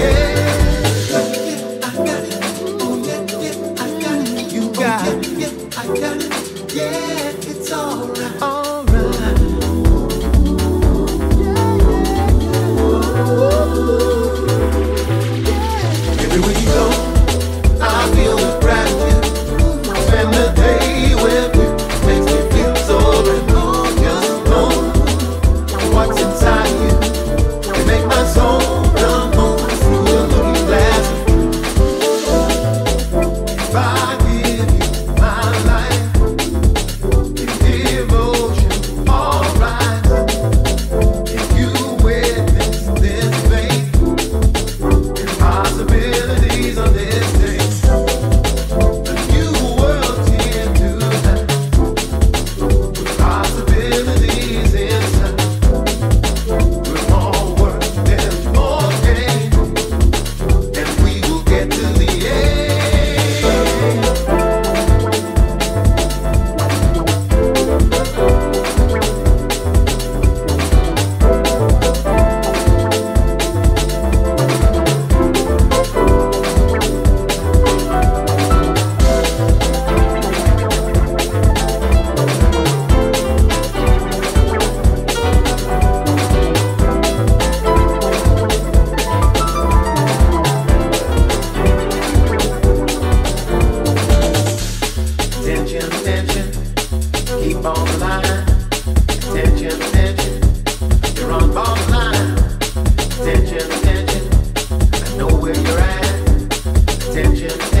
Yeah. attention.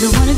the one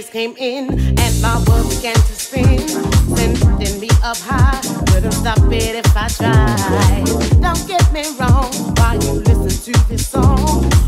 bass came in and my world began to spin, sending me up high. Couldn't stop it if I tried. Don't get me wrong, while you listen to this song.